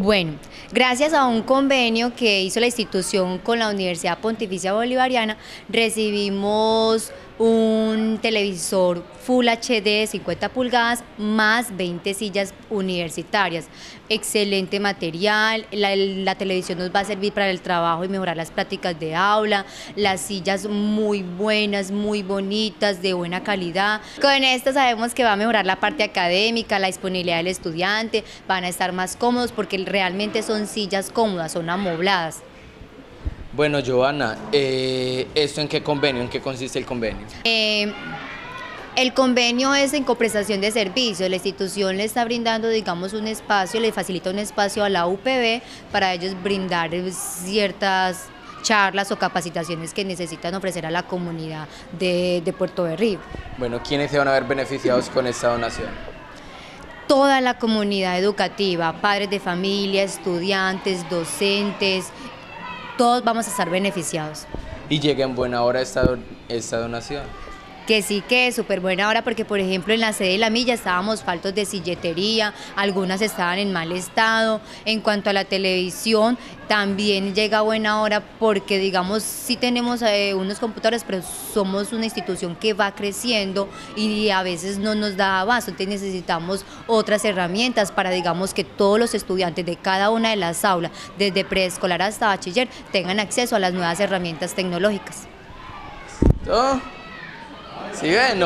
Bueno, gracias a un convenio que hizo la institución con la Universidad Pontificia Bolivariana, recibimos un televisor Full HD de 50 pulgadas más 20 sillas universitarias. Excelente material, la, televisión nos va a servir para el trabajo y mejorar las prácticas de aula, las sillas muy buenas, muy bonitas, de buena calidad. Con esto sabemos que va a mejorar la parte académica, la disponibilidad del estudiante, van a estar más cómodos porque realmente son sillas cómodas, son amobladas. Bueno, Joana, eh, ¿esto en qué convenio? ¿En qué consiste el convenio? Eh, el convenio es en coprestación de servicios. La institución le está brindando, digamos, un espacio, le facilita un espacio a la UPB para ellos brindar ciertas charlas o capacitaciones que necesitan ofrecer a la comunidad de, de Puerto Berrío. Bueno, ¿quiénes se van a ver beneficiados con esta donación? Toda la comunidad educativa, padres de familia, estudiantes, docentes, todos vamos a estar beneficiados. ¿Y llega en buena hora esta, esta donación? Que sí que es súper buena hora porque por ejemplo en la sede de la milla estábamos faltos de silletería, algunas estaban en mal estado, en cuanto a la televisión también llega buena hora porque digamos sí tenemos eh, unos computadores pero somos una institución que va creciendo y a veces no nos da abasto, entonces necesitamos otras herramientas para digamos que todos los estudiantes de cada una de las aulas, desde preescolar hasta bachiller, tengan acceso a las nuevas herramientas tecnológicas. ¿Sí ven?